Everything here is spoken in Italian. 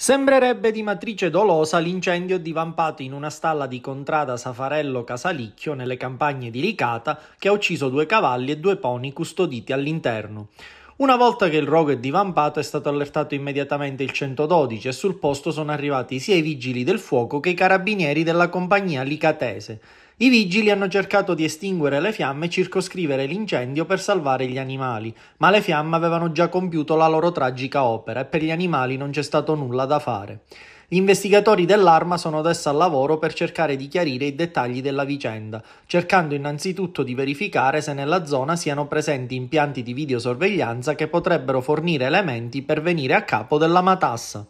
Sembrerebbe di matrice dolosa l'incendio divampato in una stalla di contrada Safarello Casalicchio nelle campagne di Licata che ha ucciso due cavalli e due poni custoditi all'interno. Una volta che il rogo è divampato è stato allertato immediatamente il 112 e sul posto sono arrivati sia i vigili del fuoco che i carabinieri della compagnia licatese. I vigili hanno cercato di estinguere le fiamme e circoscrivere l'incendio per salvare gli animali, ma le fiamme avevano già compiuto la loro tragica opera e per gli animali non c'è stato nulla da fare. Gli investigatori dell'Arma sono adesso al lavoro per cercare di chiarire i dettagli della vicenda, cercando innanzitutto di verificare se nella zona siano presenti impianti di videosorveglianza che potrebbero fornire elementi per venire a capo della matassa.